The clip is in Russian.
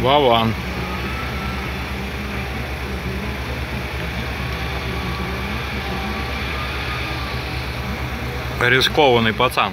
Вован. Рискованный пацан.